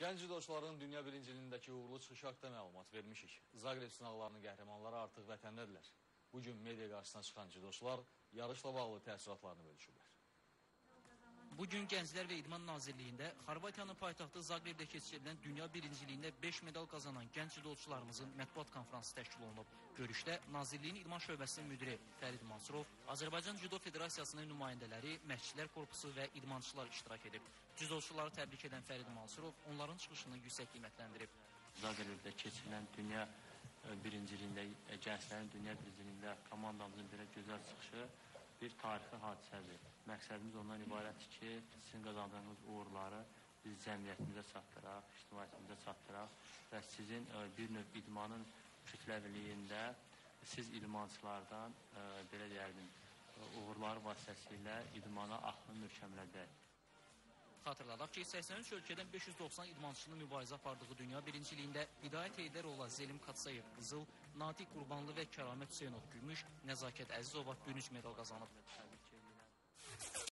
Gənc judoçuların dünya birinciliyindəki uğurlu çıxışı haqqında məlumat vermişik. Zaqreb sınaqlarının qəhrəmanları artıq vətəndədirlər. Bu gün media qarşısına çıxan judoçular yarışla bağlı təəssüratlarını bölüşüblər. Bu gün Gənclər və İdman Nazirliyində Xorvatiyanın paytaxtı Zaqrebdə keçirilən dünya birinciliyində 5 medal qazanan gənc judoçularımızın mətbuat konfransı təşkil olunub. Görüşdə Nazirliyin İdman şöbəsinin müdiri Fərid Mansurov, Azərbaycan Judo Federasiyasının nümayəndələri, məşqçilər korpusu və idmançılar iştirak edib. Judoçuları təbrik edən Fərid Mansurov onların çıxışını yüksək qiymətləndirib. Zaqrebdə keçirilən dünya e, birinciliyində, e, gənclərin dünya birinciliyində komandamızın belə gözəl çıxışı bir tarixi hadisədir. Məqsədimiz ondan ibarətdir ki, sizin qazandığınız uğurları biz cəmiyyətimizə çatdıraq, ictimaiyyətimizə çatdıraq və sizin e, bir növ idmanın kütləviliyində siz idmançılardan e, belə deyərdim, e, uğurları vasitəsilə idmana axını möhkəmlədək. Xatırladaq ki, 83 ölkədən 590 idmançının mübarizə apardığı dünya birinciliyində Hidayət Heydərova, Zelim Katsayev qızıl, Natiq Qurbanlı və Kəramət Hüseynov gümüş, Nəzakət Əzizova bürünc medal qazanıb.